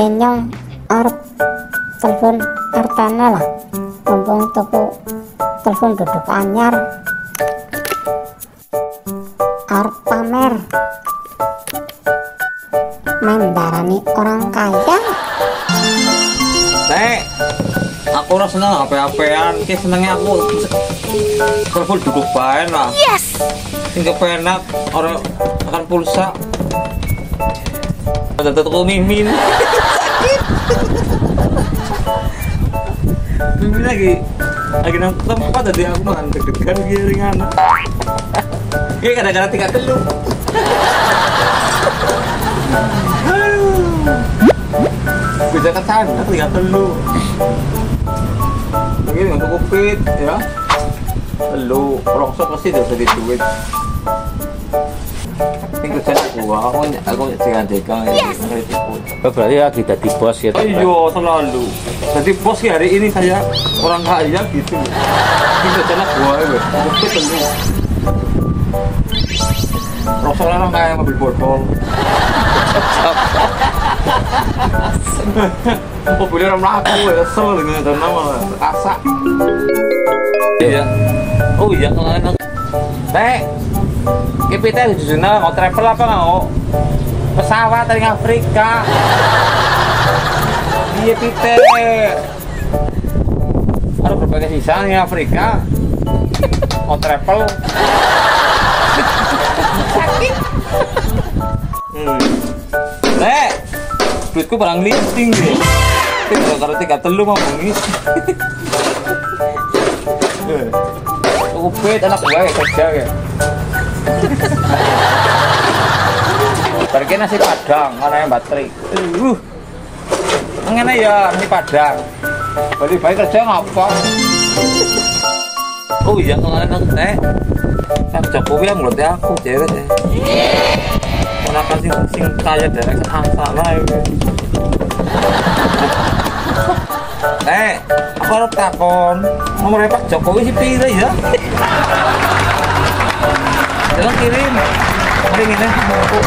genyong arep telepon Artana lah mumpung toko telepon duduk anyar arep pamer main darani orang kaya Nek, aku ora seneng HP-HPan, ki senengnya aku telepon duduk bae lah. Yes! Sing kepenak ora akan pulsa. Ada tuku mimin. mimin lagi lagi nang tempat tadi aku makan deg-degan gitu ringan. Iya kadang-kadang tiga telu. bisa ke sana tiga telu lagi untuk kupit ya telu rongsok pasti udah duit kerjaan aku aku jangan. Oh, berarti lagi jadi bos ya. iya selalu. Jadi bos ya hari ini saya orang kaya gitu. Ini kerjaan gua ya kupit telu rongsok orang kayak mobil botol mobilnya orang melaku ya kesel dengan karena malah kasak iya. Oh iya aku Nek, kita di sana mau travel apa nggak mau pesawat dari Afrika iya pite ada berbagai sisa nih Afrika mau travel sakit hmm. Nek, duitku barang listing deh. Tinggal karo tiga telu mau bengi. Aku bet anak gue kerja ya. Pergi nasi padang, mana yang baterai. Uh, ngene ya nasi padang. Balik baik kerja ngapa? Oh iya kemarin aku teh. Kan Jokowi yang ngelote aku cewek deh. Kenapa sih sing kaya dari sana itu? Eh, aku harus takon. Nomornya Pak Jokowi sih pilih ya. Jangan kirim. Kirim ini aku.